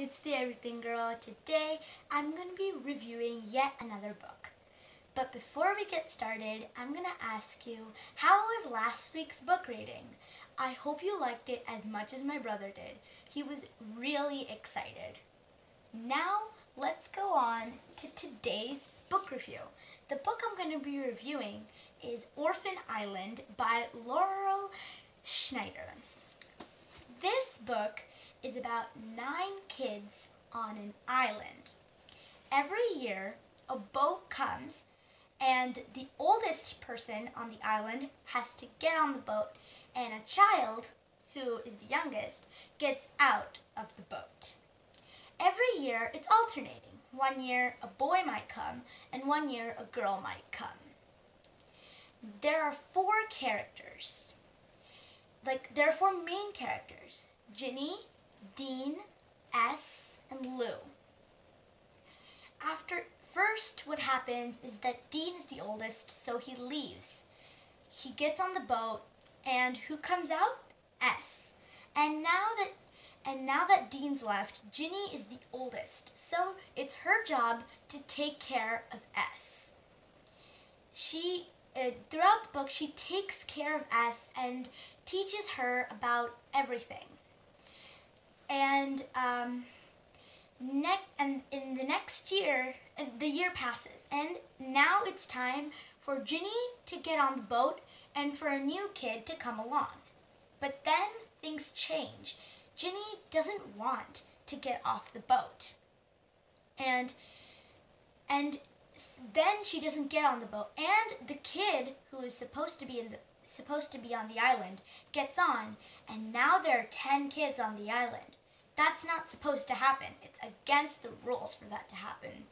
it's the Everything Girl. Today I'm going to be reviewing yet another book. But before we get started, I'm going to ask you, how was last week's book reading? I hope you liked it as much as my brother did. He was really excited. Now let's go on to today's book review. The book I'm going to be reviewing is Orphan Island by Laurel Snyder. This book is about nine kids on an island. Every year, a boat comes and the oldest person on the island has to get on the boat and a child, who is the youngest, gets out of the boat. Every year, it's alternating. One year, a boy might come, and one year, a girl might come. There are four characters. Like, there are four main characters. Jinny, Deen, Ess, and Loo. After first what happens is that Deen is the oldest, so he leaves. He gets on the boat and who comes out? Ess. And now that and now that Deen's left, Jinny is the oldest, so it's her job to take care of Ess. She uh, throughout the book she takes care of Ess and teaches her about everything and um, ne- and in the next year, uh, the year passes, and now it's time for Jinny to get on the boat and for a new kid to come along. But then things change. Jinny doesn't want to get off the boat, and and then she doesn't get on the boat, and the kid who is supposed to be in the supposed to be on the island gets on, and now there are ten kids on the island. That's not supposed to happen. It's against the rules for that to happen.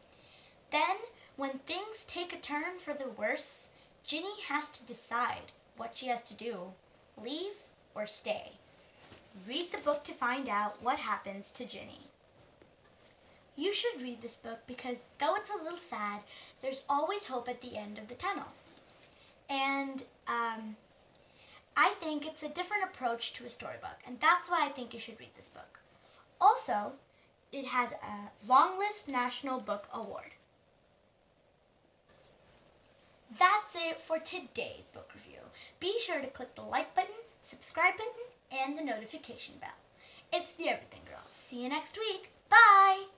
Then, when things take a turn for the worse, Jinny has to decide what she has to do leave or stay. Read the book to find out what happens to Jinny. You should read this book because though it's a little sad, there's always hope at the end of the tunnel. And um, I think it's a different approach to a storybook, and that's why I think you should read this book. Also, it has a Longlist National Book Award. That's it for today's book review. Be sure to click the like button, subscribe button, and the notification bell. It's the Everything Girl. See you next week. Bye!